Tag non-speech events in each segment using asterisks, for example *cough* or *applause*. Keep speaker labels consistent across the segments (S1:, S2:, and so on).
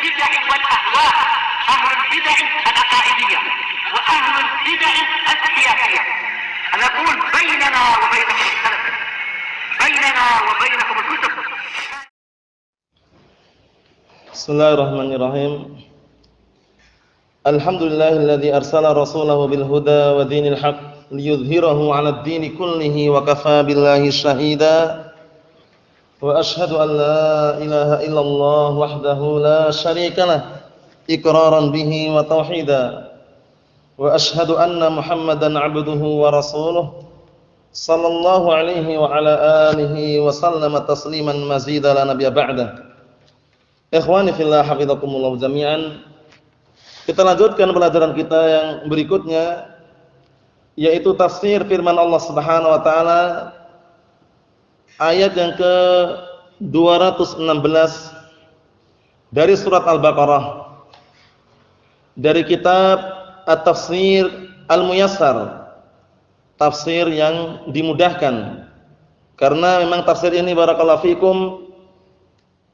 S1: البدع والأهواء أهل البدع العقائدية وأهل البدع السياسية أنا أقول بيننا وبينكم السلف بيننا وبينكم الكتب.
S2: بسم الله الرحمن الرحيم. الحمد لله الذي أرسل رسوله بالهدى ودين الحق ليظهره على الدين كله وكفى بالله شهيدا. وأشهد أن لا إله إلا الله وحده لا شريك له إقرارا به وتوحيدا وأشهد أن محمدا عبده ورسوله صلى الله عليه وعلى آله وسلم تسليما مزيدا لا نبي بعده إخواني في الله حفظكم الله جميعا kita lanjutkan pelajaran kita yang berikutnya yaitu tafsir firman Allah Subhanahu wa taala ayat yang ke 216 dari surat Al-Baqarah. Dari kitab At-Tafsir Al-Muyassar. Tafsir yang dimudahkan. Karena memang tafsir ini barakallahu fikum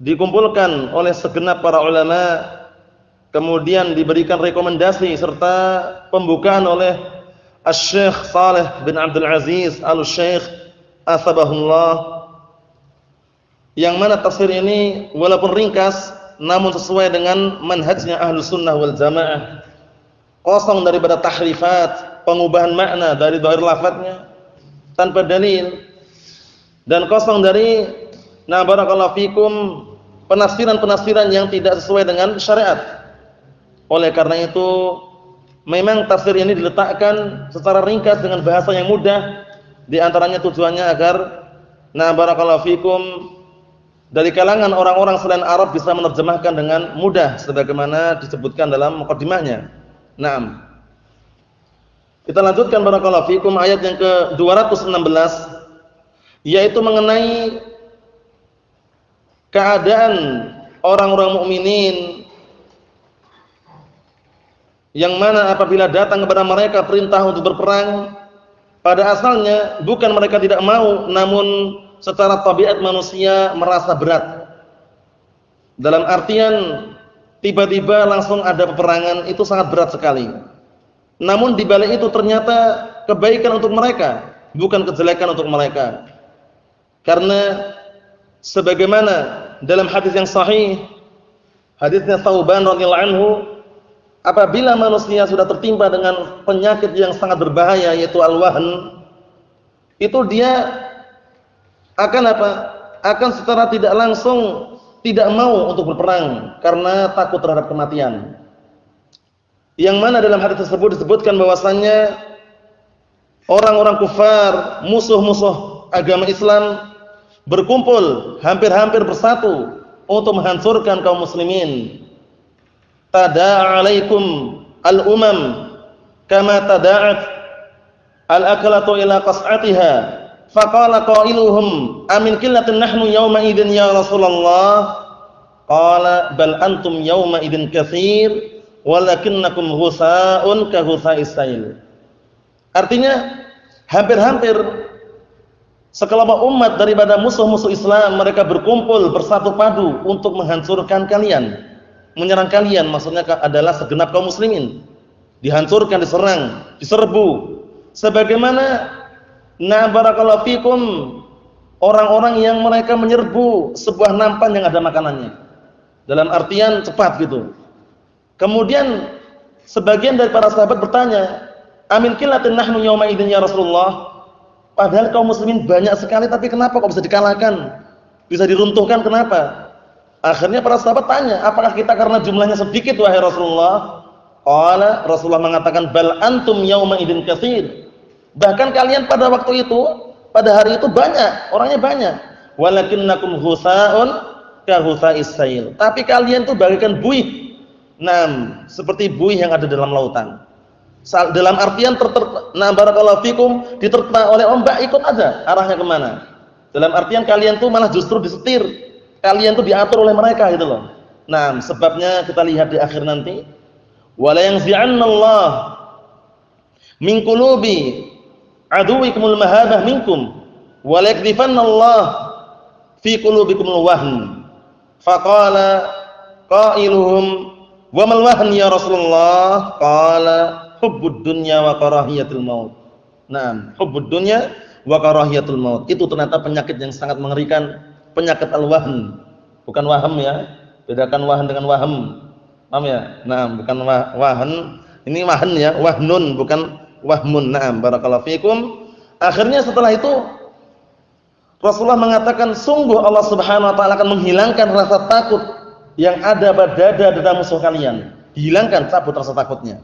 S2: dikumpulkan oleh segenap para ulama kemudian diberikan rekomendasi serta pembukaan oleh Asy-Syaikh Saleh bin Abdul Aziz Al-Syaikh Asbahullah yang mana tafsir ini walaupun ringkas namun sesuai dengan manhajnya ahlu sunnah wal jamaah. Kosong daripada tahrifat pengubahan makna dari dohir lafadznya tanpa dalil. Dan kosong dari nah barakallahu fikum penafsiran-penafsiran yang tidak sesuai dengan syariat. Oleh karena itu memang tafsir ini diletakkan secara ringkas dengan bahasa yang mudah. Di antaranya tujuannya agar nah barakallahu fikum dari kalangan orang-orang selain Arab bisa menerjemahkan dengan mudah sebagaimana disebutkan dalam mukadimahnya. Naam. Kita lanjutkan barakallahu fikum ayat yang ke-216 yaitu mengenai keadaan orang-orang mukminin yang mana apabila datang kepada mereka perintah untuk berperang pada asalnya bukan mereka tidak mau namun secara tabiat manusia merasa berat. Dalam artian tiba-tiba langsung ada peperangan itu sangat berat sekali. Namun di balik itu ternyata kebaikan untuk mereka, bukan kejelekan untuk mereka. Karena sebagaimana dalam hadis yang sahih, hadisnya Thauban radhiyallahu anhu, apabila manusia sudah tertimpa dengan penyakit yang sangat berbahaya yaitu al-wahn, itu dia akan apa? Akan secara tidak langsung tidak mau untuk berperang karena takut terhadap kematian. Yang mana dalam hadis tersebut disebutkan bahwasannya orang-orang kufar, musuh-musuh agama Islam berkumpul hampir-hampir bersatu untuk menghancurkan kaum muslimin. Tada'alaikum al-umam kama tada'at al-aklatu ila qas'atiha Faqala qailuhum amin qillatin nahnu yawma idzin ya Rasulullah? Qala bal antum yawma idzin katsir walakinnakum ghusaa'un ka ghusaa'is sail. Artinya hampir-hampir sekelompok umat daripada musuh-musuh Islam mereka berkumpul bersatu padu untuk menghancurkan kalian, menyerang kalian maksudnya adalah segenap kaum muslimin. Dihancurkan, diserang, diserbu sebagaimana Nah barakallahu fikum orang-orang yang mereka menyerbu sebuah nampan yang ada makanannya. Dalam artian cepat gitu. Kemudian sebagian dari para sahabat bertanya, "Amin kilatin nahnu yawma idzin ya Rasulullah?" Padahal kaum muslimin banyak sekali tapi kenapa kok bisa dikalahkan? Bisa diruntuhkan kenapa? Akhirnya para sahabat tanya, "Apakah kita karena jumlahnya sedikit wahai Rasulullah?" Qala Rasulullah mengatakan, "Bal antum yawma idzin katsir." Bahkan kalian pada waktu itu, pada hari itu banyak, orangnya banyak. Walakinnakum husa'un ka husa'is sail. Tapi kalian tuh bagaikan buih. Nam, seperti buih yang ada dalam lautan. Dalam artian ter nah barakallahu fikum diterpa oleh ombak ikut aja arahnya ke mana. Dalam artian kalian tuh malah justru disetir. Kalian tuh diatur oleh mereka gitu loh. Nah, sebabnya kita lihat di akhir nanti. Wala yanzi'anna Allah min qulubi aduwikumul mahabah minkum wa la Allah fi qulubikumul wahn faqala qailuhum wa mal wahn ya Rasulullah qala hubbud dunya wa karahiyatul maut Naam, hubbud dunya wa karahiyatul maut. Itu ternyata penyakit yang sangat mengerikan, penyakit al-wahn. Bukan waham ya. Bedakan wahan dengan waham. Paham ya? Naam, bukan wah, wahan. Ini wahan ya, wahnun bukan wahmun. Naam, barakallahu fikum. Akhirnya setelah itu Rasulullah mengatakan sungguh Allah Subhanahu wa taala akan menghilangkan rasa takut yang ada pada dada-dada musuh kalian. Hilangkan cabut rasa takutnya.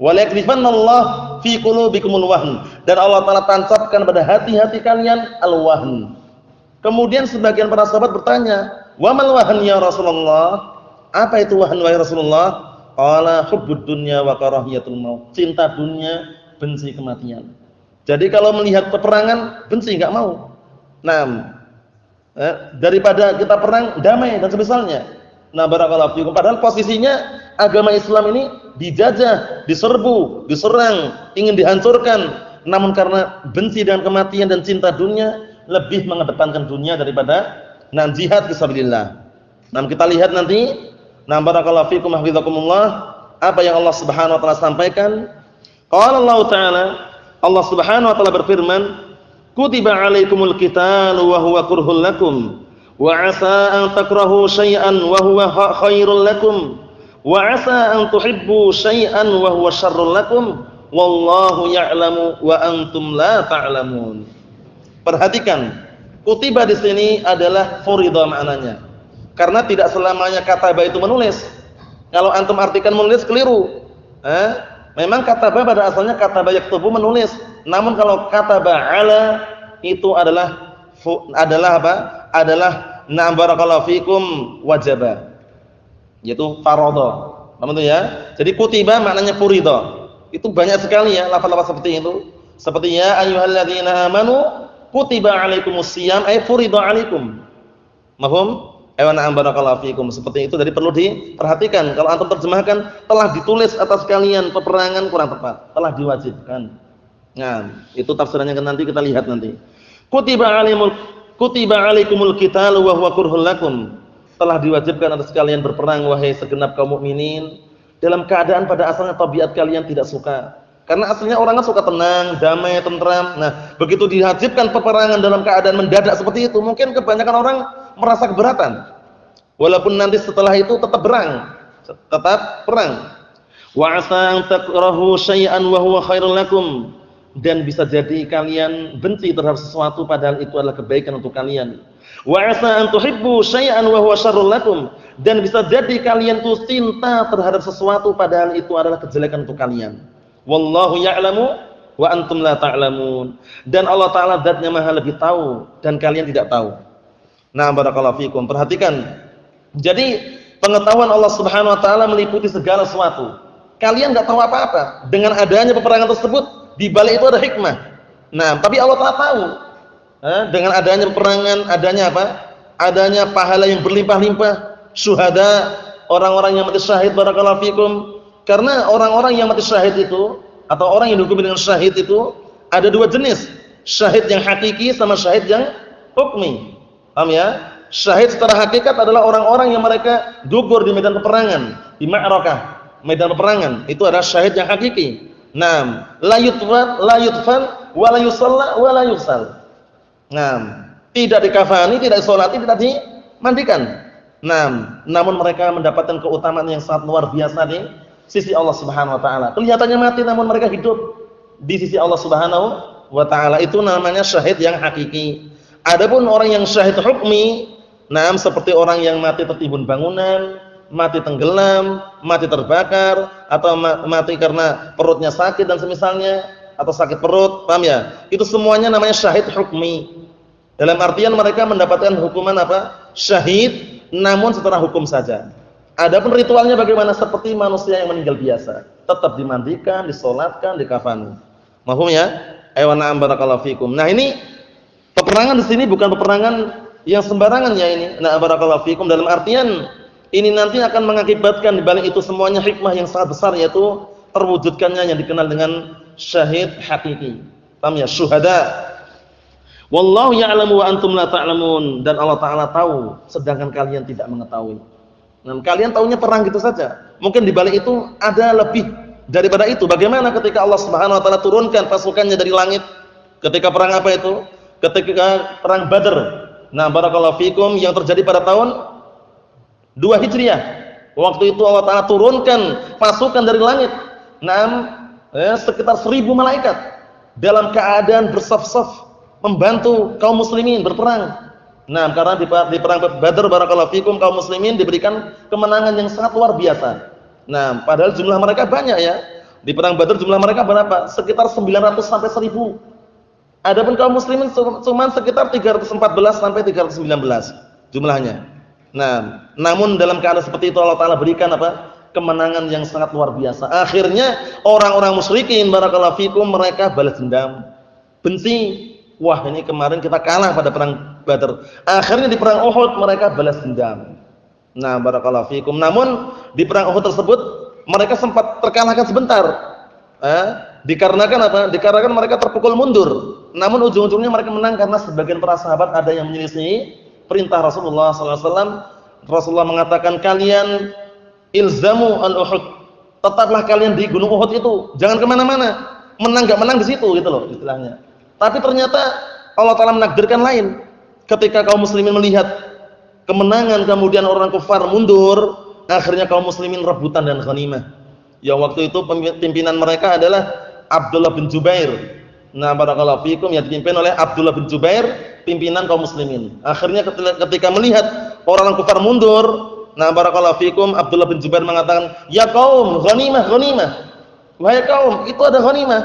S2: Allah fi qulubikumul wahn dan Allah taala tancapkan pada hati-hati kalian al-wahn. Kemudian sebagian para sahabat bertanya, "Wa mal wahn ya Rasulullah?" Apa itu wahn wahai Rasulullah? Qala hubbud dunya wa karahiyatul maut. Cinta dunia, benci kematian. Jadi kalau melihat peperangan benci enggak mau. Nah, eh, daripada kita perang damai dan semisalnya. Nah, barakallahu fiikum. Padahal posisinya agama Islam ini dijajah, diserbu, diserang, ingin dihancurkan. Namun karena benci dengan kematian dan cinta dunia, lebih mengedepankan dunia daripada nan jihad fisabilillah. Nah, kita lihat nanti, nah barakallahu fiikum hafizakumullah, apa yang Allah Subhanahu wa taala sampaikan. Qala Allah Ta'ala, Allah Subhanahu wa taala berfirman, kutiba alaikumul qitalu wa huwa kurhul lakum wa asa an takrahu syai'an wa huwa khairul lakum wa asa an tuhibbu syai'an wa huwa syarrul lakum wallahu ya'lamu wa antum la ta'lamun perhatikan kutiba di sini adalah furidah maknanya karena tidak selamanya kata ba itu menulis kalau antum artikan menulis keliru eh? Memang kata ba pada asalnya kata ba yaktubu menulis namun kalau kata ba'ala itu adalah adalah apa? Adalah na'am barakallahu fikum wajaba. Yaitu faradha. Paham itu ya? Jadi kutiba maknanya furida. Itu banyak sekali ya lafaz-lafaz seperti itu. Seperti ya ayyuhalladzina amanu kutiba alaikumus shiyam ay furida alaikum. Mahum? Ayo na'am barakallahu fikum. Seperti itu jadi perlu diperhatikan. Kalau antum terjemahkan telah ditulis atas kalian peperangan kurang tepat. Telah diwajibkan. Nah, itu tafsirannya nanti kita lihat nanti. Kutiba alimul kutiba alaikumul qitalu wa huwa kurhul lakum. Telah diwajibkan atas kalian berperang wahai segenap kaum mukminin dalam keadaan pada asalnya tabiat kalian tidak suka. Karena aslinya orang kan suka tenang, damai, tentram. Nah, begitu diwajibkan peperangan dalam keadaan mendadak seperti itu, mungkin kebanyakan orang merasa keberatan. Walaupun nanti setelah itu tetap berang, tetap perang. Wa asa takrahu syai'an wa huwa khairul lakum dan bisa jadi kalian benci terhadap sesuatu padahal itu adalah kebaikan untuk kalian. Wa asa an tuhibbu syai'an wa huwa syarrul lakum dan bisa jadi kalian tuh cinta terhadap sesuatu padahal itu adalah kejelekan untuk kalian. Wallahu ya'lamu wa antum la ta'lamun. Dan Allah taala zatnya Maha lebih tahu dan kalian tidak tahu. Nah, barakallahu fikum. Perhatikan. Jadi pengetahuan Allah Subhanahu wa taala meliputi segala sesuatu. Kalian enggak tahu apa-apa. Dengan adanya peperangan tersebut di balik itu ada hikmah. Nah, tapi Allah Taala tahu. Eh, dengan adanya peperangan, adanya apa? Adanya pahala yang berlimpah-limpah, syuhada, orang-orang yang mati syahid barakallahu fikum. Karena orang-orang yang mati syahid itu atau orang yang dihukumi dengan syahid itu ada dua jenis. Syahid yang hakiki sama syahid yang hukmi. Paham ya? Syahid secara hakikat adalah orang-orang yang mereka gugur di medan peperangan, di ma'rakah, medan peperangan. Itu adalah syahid yang hakiki. Naam, la yutfan, la yutfan, wa la yusalla, wa la yusal. Naam, tidak dikafani, tidak disolati, tidak dimandikan. Naam, namun mereka mendapatkan keutamaan yang sangat luar biasa di sisi Allah Subhanahu wa taala. Kelihatannya mati namun mereka hidup di sisi Allah Subhanahu wa taala. Itu namanya syahid yang hakiki. Adapun orang yang syahid hukmi, naam seperti orang yang mati tertimbun bangunan, mati tenggelam, mati terbakar, atau mati karena perutnya sakit dan semisalnya, atau sakit perut, paham ya? Itu semuanya namanya syahid hukmi. Dalam artian mereka mendapatkan hukuman apa? Syahid, namun setelah hukum saja. Adapun ritualnya bagaimana? Seperti manusia yang meninggal biasa, tetap dimandikan, disolatkan, dikafani. Mahum ya? Ayo barakallahu fikum. Nah ini peperangan di sini bukan peperangan yang sembarangan ya ini. Nah barakallahu fikum dalam artian ini nanti akan mengakibatkan di balik itu semuanya hikmah yang sangat besar yaitu terwujudkannya yang dikenal dengan syahid hakiki. Paham ya? Syuhada. Wallahu ya'lamu wa antum la ta'lamun dan Allah taala tahu sedangkan kalian tidak mengetahui. Nah, kalian tahunya perang gitu saja. Mungkin di balik itu ada lebih daripada itu. Bagaimana ketika Allah Subhanahu wa taala turunkan pasukannya dari langit? Ketika perang apa itu? Ketika perang Badr. Nah, barakallahu fikum yang terjadi pada tahun 2 Hijriah. Waktu itu Allah taala turunkan pasukan dari langit. Nah, ya, sekitar seribu malaikat dalam keadaan bersaf-saf membantu kaum muslimin berperang. Nah, karena di, di perang Badar barakallahu fikum kaum muslimin diberikan kemenangan yang sangat luar biasa. Nah, padahal jumlah mereka banyak ya. Di perang Badar jumlah mereka berapa? Sekitar 900 sampai 1000. Adapun kaum muslimin cuma sekitar 314 sampai 319 jumlahnya. Nah, namun dalam keadaan seperti itu Allah taala berikan apa? kemenangan yang sangat luar biasa. Akhirnya orang-orang musyrikin barakallahu fikum mereka balas dendam. Benci Wah ini kemarin kita kalah pada perang Badar. Akhirnya di perang Uhud mereka balas dendam. Nah barakallahu fikum. Namun di perang Uhud tersebut mereka sempat terkalahkan sebentar. Eh, dikarenakan apa? Dikarenakan mereka terpukul mundur. Namun ujung-ujungnya mereka menang karena sebagian para sahabat ada yang menyelisih perintah Rasulullah SAW. Rasulullah mengatakan kalian ilzamu al Uhud. Tetaplah kalian di Gunung Uhud itu. Jangan ke mana-mana. Menang gak menang di situ gitu loh istilahnya. Tapi ternyata Allah Taala menakdirkan lain. Ketika kaum muslimin melihat kemenangan kemudian orang kafir mundur, akhirnya kaum muslimin rebutan dan ghanimah. Yang waktu itu pimpinan mereka adalah Abdullah bin Jubair. Nah, barakallahu fikum yang dipimpin oleh Abdullah bin Jubair, pimpinan kaum muslimin. Akhirnya ketika melihat orang kafir mundur, nah barakallahu fikum Abdullah bin Jubair mengatakan, "Ya kaum, ghanimah, ghanimah." Wahai kaum, itu ada ghanimah.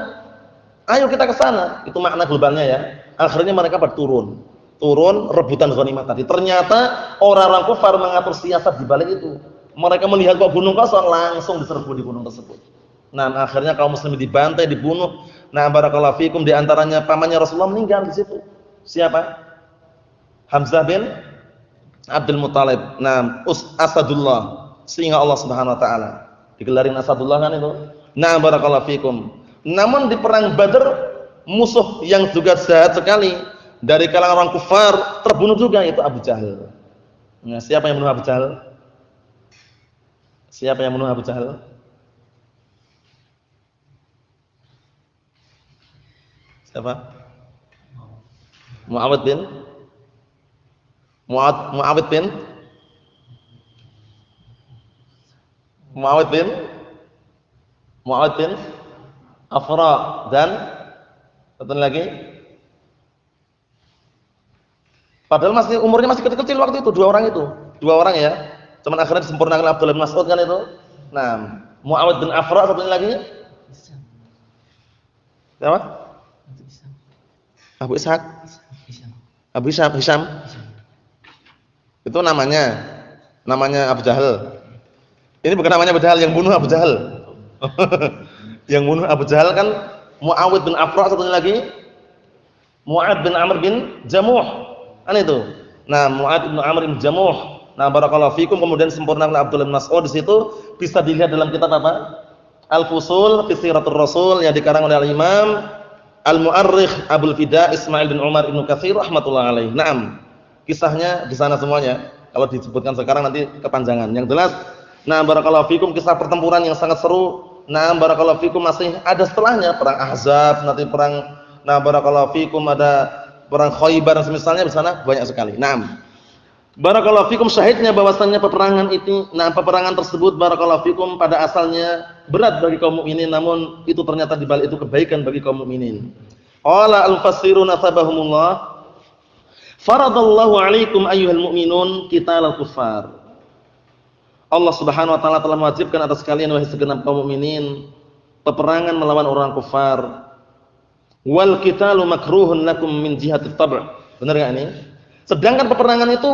S2: Ayo kita ke sana. Itu makna globalnya ya. Akhirnya mereka berturun. Turun rebutan ghanimah tadi. Ternyata orang-orang kafir mengatur siasat di balik itu. Mereka melihat kok gunung kosong langsung diserbu di gunung tersebut. Nah, akhirnya kaum muslimin dibantai, dibunuh. Nah, barakallahu fikum di antaranya pamannya Rasulullah meninggal di situ. Siapa? Hamzah bin Abdul Muthalib. Nah, Us Asadullah, singa Allah Subhanahu wa taala. Digelarin Asadullah kan itu. Nah, barakallahu fikum. Namun di perang Badar musuh yang juga jahat sekali dari kalangan orang kufar terbunuh juga itu Abu Jahal. Nah, siapa yang membunuh Abu Jahal? Siapa yang membunuh Abu Jahal? Siapa? Muawid bin Muawid, bin Muawid bin Muawid bin Afra dan satu lagi Padahal masih umurnya masih kecil-kecil waktu itu dua orang itu, dua orang ya. Cuman akhirnya disempurnakan Abdullah bin Mas'ud kan itu. Nah, Muawad bin Afra satu lagi. Siapa? Abu Ishaq. Abu Ishaq Hisham. Itu namanya. Namanya Abu Jahal. Ini bukan namanya Abu Jahal yang bunuh Abu Jahal. *laughs* Yang bunuh Abu Jahal kan Muawid bin Afra satunya lagi Mu'ad bin Amr bin Jamuh. Kan itu. Nah, Mu'ad bin Amr bin Jamuh. Nah, barakallahu fikum kemudian sempurna oleh Abdullah bin Mas'ud di situ bisa dilihat dalam kitab apa? Al-Fusul fi Siratul Rasul yang dikarang oleh Al-Imam Al-Mu'arrikh Abdul Fida Ismail bin Umar Ibnu Katsir rahimatullah alaih. Naam. Kisahnya di sana semuanya. Kalau disebutkan sekarang nanti kepanjangan. Yang jelas, nah barakallahu fikum kisah pertempuran yang sangat seru Nah, barakallahu fikum masih ada setelahnya perang Ahzab, nanti perang nah barakallahu fikum ada perang Khaybar misalnya di sana banyak sekali. Nah, barakallahu fikum syahidnya bahwasannya peperangan itu nah peperangan tersebut barakallahu fikum pada asalnya berat bagi kaum mukminin namun itu ternyata di balik itu kebaikan bagi kaum mukminin. Qala al-fassirun asbahumullah Faradallahu alaikum ayyuhal mu'minun qitalal kuffar. Allah Subhanahu wa taala telah mewajibkan atas kalian wahai segenap kaum mukminin peperangan melawan orang kafir. Wal qitalu makruhun lakum min jihati tab'. Benar enggak ini? Sedangkan peperangan itu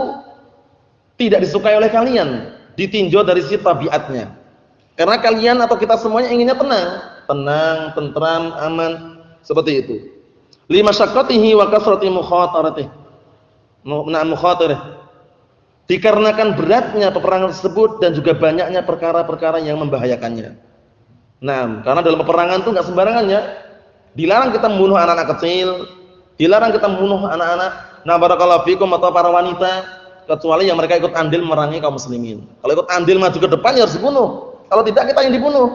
S2: tidak disukai oleh kalian, ditinjau dari sisi tabiatnya. Karena kalian atau kita semuanya inginnya tenang, tenang, tentram, aman, seperti itu. Lima syaqqatihi wa kasrati Dikarenakan beratnya peperangan tersebut dan juga banyaknya perkara-perkara yang membahayakannya. Nah, karena dalam peperangan itu nggak sembarangan ya. Dilarang kita membunuh anak-anak kecil, dilarang kita membunuh anak-anak. Nah, barakallahu fikum atau para wanita. Kecuali yang mereka ikut andil merangi kaum muslimin. Kalau ikut andil maju ke depan ya harus dibunuh. Kalau tidak kita yang dibunuh.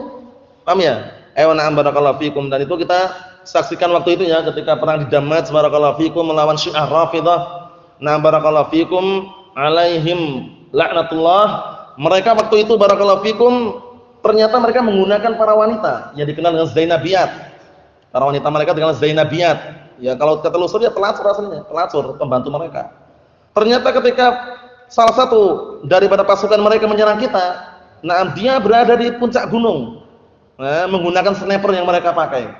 S2: Paham ya? Ayo na'am barakallahu fikum dan itu kita saksikan waktu itu ya ketika perang di Damaj barakallahu fikum melawan Syiah Rafidah. Na'am barakallahu fikum alaihim laknatullah. Mereka waktu itu barakallahu fikum ternyata mereka menggunakan para wanita yang dikenal dengan Zainabiyat. Para wanita mereka dikenal Zainabiyat. Ya kalau ketelusur ya pelacur rasanya, pelacur pembantu mereka. Ternyata ketika salah satu daripada pasukan mereka menyerang kita, nah dia berada di puncak gunung, nah, menggunakan sniper yang mereka pakai.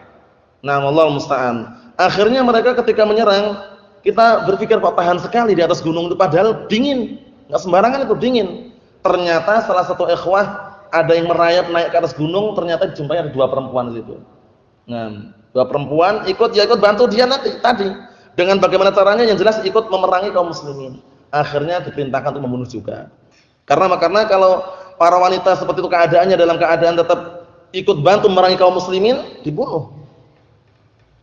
S2: Nah, Allah musta'an. Akhirnya mereka ketika menyerang, kita berpikir kok tahan sekali di atas gunung itu padahal dingin, nggak sembarangan itu dingin. Ternyata salah satu ikhwah ada yang merayap naik ke atas gunung, ternyata dijumpai ada dua perempuan di situ. Nah, dua perempuan ikut ya ikut bantu dia nanti tadi. Dengan bagaimana caranya yang jelas ikut memerangi kaum muslimin. Akhirnya diperintahkan untuk membunuh juga. Karena karena kalau para wanita seperti itu keadaannya dalam keadaan tetap ikut bantu memerangi kaum muslimin, dibunuh.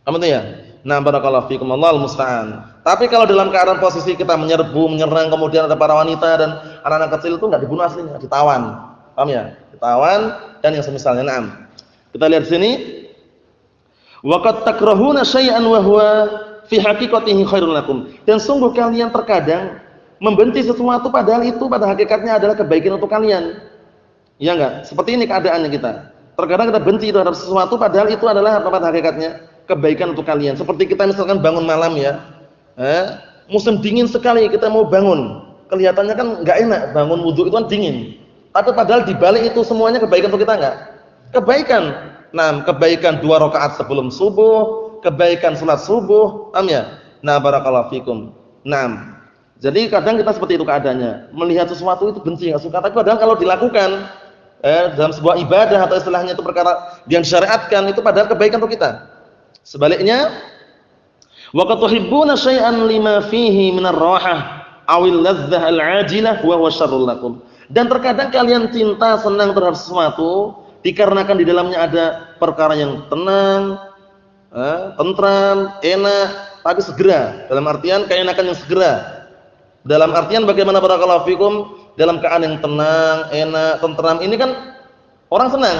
S2: Itu ya? Nah, barakallahu fikum Allahul musta'an. Tapi kalau dalam keadaan posisi kita menyerbu, menyerang kemudian ada para wanita dan anak-anak kecil itu enggak dibunuh aslinya, ditawan. Paham ya? Ditawan dan yang semisalnya. Naam. Kita lihat sini. Waqad takrahuna syai'an wa huwa fi haqiqatihi khairul lakum. Dan sungguh kalian terkadang membenci sesuatu padahal itu pada hakikatnya adalah kebaikan untuk kalian. Iya enggak? Seperti ini keadaannya kita. Terkadang kita benci terhadap sesuatu padahal itu adalah apa pada hakikatnya kebaikan untuk kalian. Seperti kita misalkan bangun malam ya. Eh, musim dingin sekali kita mau bangun. Kelihatannya kan enggak enak bangun wudhu itu kan dingin. Tapi padahal di balik itu semuanya kebaikan untuk kita enggak? Kebaikan. Nah, kebaikan dua rakaat sebelum subuh, kebaikan salat subuh, paham ya? Nah, barakallahu fikum. Naam. Jadi kadang kita seperti itu keadaannya, melihat sesuatu itu benci enggak suka, tapi padahal kalau dilakukan eh, dalam sebuah ibadah atau istilahnya itu perkara yang syariatkan itu padahal kebaikan untuk kita. Sebaliknya, wa qatuhibbuna syai'an lima fihi minar rahah awil ladzah al-ajilah wa huwa syarrul lakum. Dan terkadang kalian cinta senang terhadap sesuatu dikarenakan di dalamnya ada perkara yang tenang, eh, tentram, enak, tapi segera. Dalam artian keenakan yang segera. Dalam artian bagaimana barakallahu fikum dalam keadaan yang tenang, enak, tentram ini kan orang senang.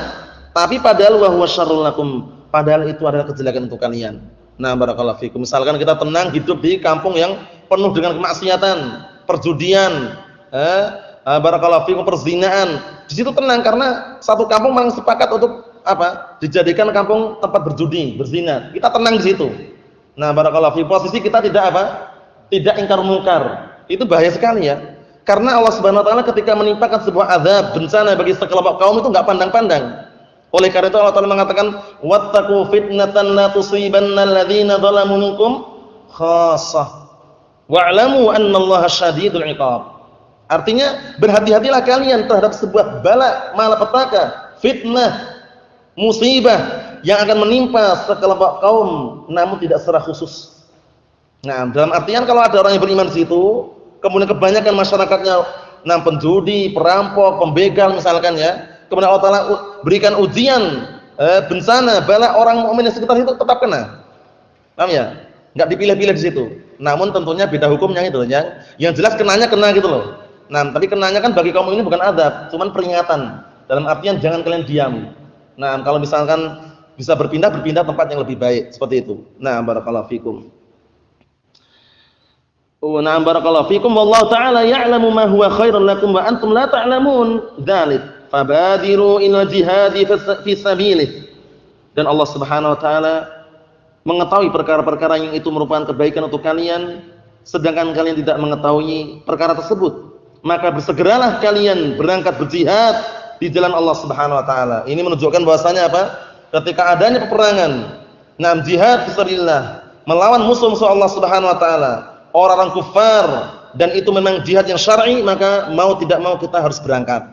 S2: Tapi padahal wa syarrul lakum. Padahal itu adalah kejelekan untuk kalian. Nah, barakallahu fikum. Misalkan kita tenang hidup di kampung yang penuh dengan kemaksiatan, perjudian, eh, eh barakallahu fikum perzinaan. Di situ tenang karena satu kampung memang sepakat untuk apa? Dijadikan kampung tempat berjudi, berzina. Kita tenang di situ. Nah, barakallahu fi posisi kita tidak apa? Tidak ingkar mungkar. Itu bahaya sekali ya. Karena Allah Subhanahu wa taala ketika menimpakan sebuah azab, bencana bagi sekelompok kaum itu enggak pandang-pandang. Oleh karena itu Allah Taala mengatakan, "Wattaqu fitnatan la tusibanna alladziina dzalamu minkum khassah. Wa'lamu annallaha syadidul 'iqab." Artinya, berhati-hatilah kalian terhadap sebuah bala malapetaka, fitnah musibah yang akan menimpa sekelompok kaum namun tidak secara khusus. Nah, dalam artian kalau ada orang yang beriman di situ, kemudian kebanyakan masyarakatnya nah penjudi, perampok, pembegal misalkan ya, kemudian Allah Taala berikan ujian, eh, bencana, bala orang mukmin di sekitar itu tetap kena. Paham ya? Enggak dipilih-pilih di situ. Namun tentunya beda hukumnya itu ya. Yang jelas kenanya kena gitu loh. Nah, tapi kenanya kan bagi kaum ini bukan adab, cuman peringatan. Dalam artian jangan kalian diam. Nah, kalau misalkan bisa berpindah, berpindah tempat yang lebih baik seperti itu. Nah, barakallahu fikum. Wa na'am barakallahu fikum wallahu ta'ala ya'lamu ma huwa khairun lakum wa antum la ta'lamun dzalik. Fabadiru ila jihadi fi sabilih. Dan Allah Subhanahu wa taala mengetahui perkara-perkara yang itu merupakan kebaikan untuk kalian sedangkan kalian tidak mengetahui perkara tersebut. Maka bersegeralah kalian berangkat berjihad di jalan Allah Subhanahu wa taala. Ini menunjukkan bahwasanya apa? Ketika adanya peperangan, nam jihad fisabilillah, melawan musuh-musuh Allah Subhanahu wa taala, orang-orang kufar dan itu memang jihad yang syar'i, maka mau tidak mau kita harus berangkat.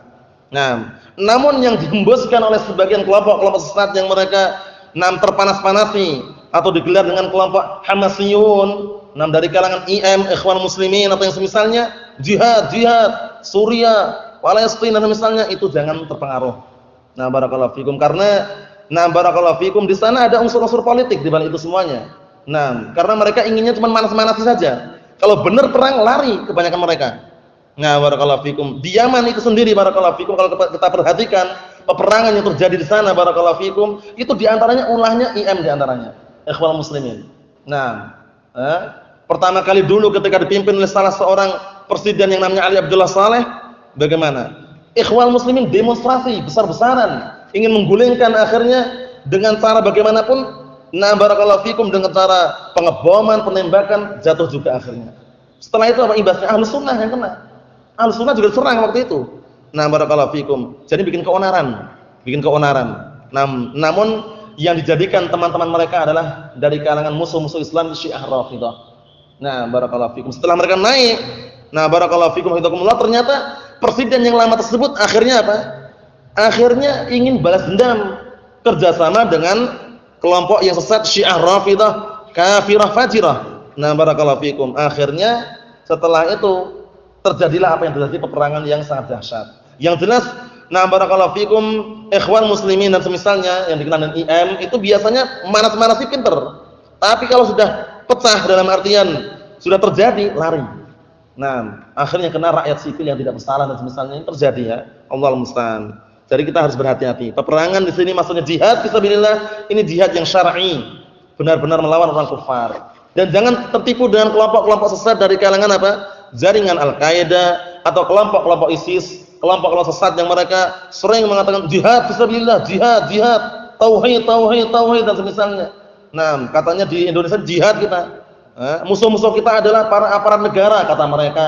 S2: Nah, namun yang dihembuskan oleh sebagian kelompok-kelompok sesat yang mereka nam terpanas-panasi atau digelar dengan kelompok Hamasiyun, nam dari kalangan IM, Ikhwan Muslimin atau yang semisalnya, jihad, jihad, Palestina misalnya itu jangan terpengaruh. Nah, barakallahu fikum karena nah barakallahu fikum di sana ada unsur-unsur politik di balik itu semuanya. Nah, karena mereka inginnya cuma manas-manasi saja. Kalau benar perang lari kebanyakan mereka. Nah, barakallahu fikum. Di Yaman itu sendiri barakallahu fikum kalau kita perhatikan peperangan yang terjadi di sana barakallahu fikum, itu di antaranya ulahnya IM di antaranya. Ikhwal muslimin. Nah, eh, pertama kali dulu ketika dipimpin oleh salah seorang presiden yang namanya Ali Abdullah Saleh, bagaimana? Ikhwal muslimin demonstrasi besar-besaran ingin menggulingkan akhirnya dengan cara bagaimanapun nah barakallahu fikum dengan cara pengeboman, penembakan jatuh juga akhirnya. Setelah itu apa imbasnya? Ahlus sunnah yang kena. Ahlus sunnah juga serang waktu itu. Nah barakallahu fikum. Jadi bikin keonaran, bikin keonaran. Nah, namun yang dijadikan teman-teman mereka adalah dari kalangan musuh-musuh Islam Syiah Rafidah. Nah, barakallahu fikum. Setelah mereka naik, nah barakallahu fikum ternyata presiden yang lama tersebut akhirnya apa? Akhirnya ingin balas dendam kerjasama dengan kelompok yang sesat Syiah Rafidah, kafirah fajirah. Nah, barakallahu fikum. Akhirnya setelah itu terjadilah apa yang terjadi peperangan yang sangat dahsyat. Yang jelas Nah barakallahu fikum ikhwan muslimin dan semisalnya yang dikenal dengan IM itu biasanya manas-manasi pinter. Tapi kalau sudah pecah dalam artian sudah terjadi lari. Nah, akhirnya kena rakyat sipil yang tidak bersalah dan semisalnya ini terjadi ya. Allah musta'an. Jadi kita harus berhati-hati. Peperangan di sini maksudnya jihad fisabilillah, ini jihad yang syar'i. Benar-benar melawan orang kafir. Dan jangan tertipu dengan kelompok-kelompok sesat dari kalangan apa? Jaringan Al-Qaeda atau kelompok-kelompok ISIS kelompok-kelompok sesat yang mereka sering mengatakan jihad fisabilillah, jihad, jihad, tauhid, tauhid, tauhid dan semisalnya. Nah, katanya di Indonesia jihad kita. Eh, musuh-musuh kita adalah para aparat negara kata mereka.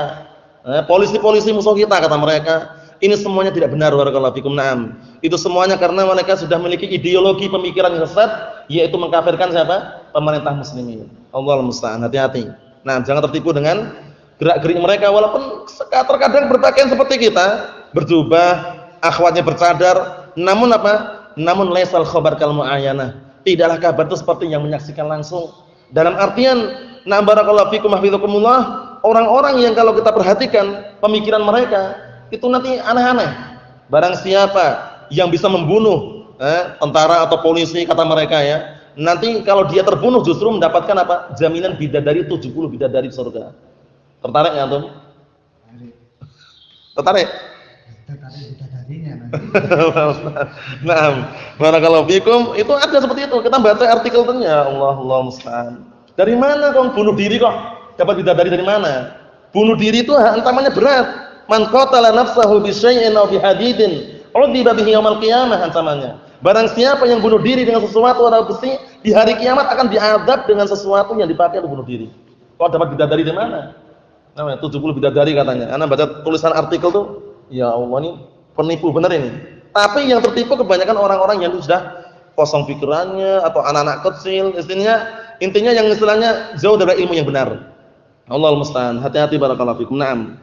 S2: Eh, polisi-polisi musuh kita kata mereka. Ini semuanya tidak benar. Naam. Itu semuanya karena mereka sudah memiliki ideologi pemikiran yang sesat yaitu mengkafirkan siapa? Pemerintah muslimin. Allah musta'an. Hati-hati. Nah, jangan tertipu dengan gerak-gerik mereka walaupun terkadang berpakaian seperti kita, berjubah, akhwatnya bercadar, namun apa? Namun laisal khabar kal muayyanah. Tidaklah kabar itu seperti yang menyaksikan langsung. Dalam artian, na barakallahu fikum hafizakumullah, orang-orang yang kalau kita perhatikan pemikiran mereka itu nanti aneh-aneh. Barang siapa yang bisa membunuh eh, tentara atau polisi kata mereka ya, nanti kalau dia terbunuh justru mendapatkan apa? Jaminan bidadari 70 bidadari surga. Tertarik ya tuh? Tertarik? nah, *laughs* barakallahu fikum, itu ada seperti itu. Kita baca artikelnya, ya Allah Allah musta'an. Dari mana kau bunuh diri kok? Dapat bidadari dari mana? Bunuh diri itu antamanya berat. Man qatala nafsahu bi syai'in aw bi hadidin, udiba bihi yaumil qiyamah antamanya. Barang siapa yang bunuh diri dengan sesuatu atau besi, di hari kiamat akan diadab dengan sesuatu yang dipakai untuk bunuh diri. Kau dapat bidadari dari mana? Namanya 70 bidadari katanya. Anda baca tulisan artikel tuh, ya Allah ini penipu benar ini. Tapi yang tertipu kebanyakan orang-orang yang sudah kosong pikirannya atau anak-anak kecil, intinya intinya yang istilahnya jauh dari ilmu yang benar. Allah musta'an. Hati-hati barakallahu fikum. Naam.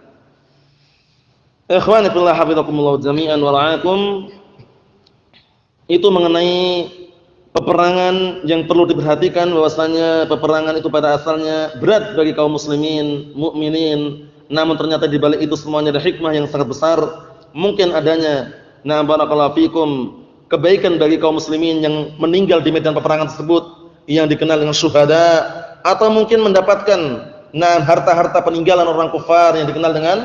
S2: Ikhwani fillah hafizakumullah jami'an wa. Itu mengenai peperangan yang perlu diperhatikan bahwasanya peperangan itu pada asalnya berat bagi kaum muslimin, mukminin, namun ternyata di balik itu semuanya ada hikmah yang sangat besar mungkin adanya na barakallahu fikum kebaikan bagi kaum muslimin yang meninggal di medan peperangan tersebut yang dikenal dengan syuhada atau mungkin mendapatkan nah harta-harta peninggalan orang kafir yang dikenal dengan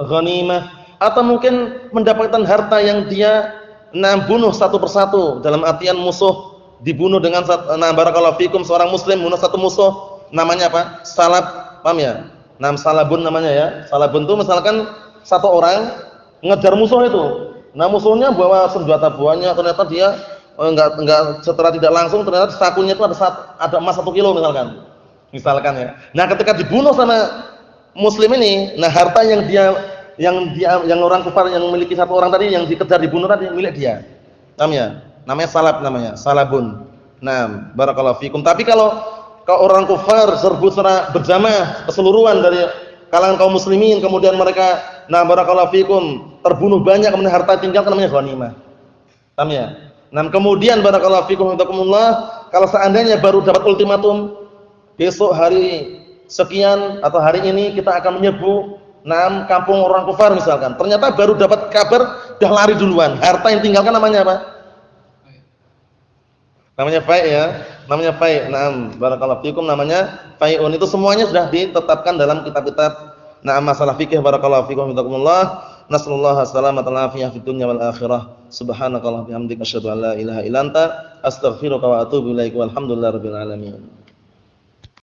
S2: ghanimah atau mungkin mendapatkan harta yang dia nah bunuh satu persatu dalam artian musuh dibunuh dengan nah barakallahu fikum seorang muslim bunuh satu musuh namanya apa? salab paham ya? Nam salabun namanya ya. Salabun itu misalkan satu orang ngejar musuh itu. Nah musuhnya bawa senjata buahnya ternyata dia eh, enggak enggak setelah tidak langsung ternyata sakunya itu ada ada emas satu kilo misalkan. Misalkan ya. Nah ketika dibunuh sama muslim ini, nah harta yang dia yang dia yang orang kafir yang memiliki satu orang tadi yang dikejar dibunuh tadi milik dia. Namanya, namanya salab namanya, salabun. Nah, barakallahu fikum. Tapi kalau kalau orang kafir serbu secara berjamaah keseluruhan dari kalangan kaum muslimin kemudian mereka nah barakallahu fikum terbunuh banyak kemudian harta tinggal namanya ghanimah. Paham ya? Nah, kemudian barakallahu fikum takumullah kalau seandainya baru dapat ultimatum besok hari sekian atau hari ini kita akan menyerbu enam kampung orang kafir misalkan. Ternyata baru dapat kabar dah lari duluan. Harta yang tinggalkan namanya apa? Namanya fai ya. Namanya fai. Naam, barakallahu fikum namanya faiun. Itu semuanya sudah ditetapkan dalam kitab-kitab Nah, masalah fikih barakallahu fikum wa Nasallallahu salamatan afiyah fid dunya wal akhirah. Subhanakallah bihamdika asyhadu an la ilaha illa anta astaghfiruka wa atubu ilaik. Walhamdulillahirabbil alamin.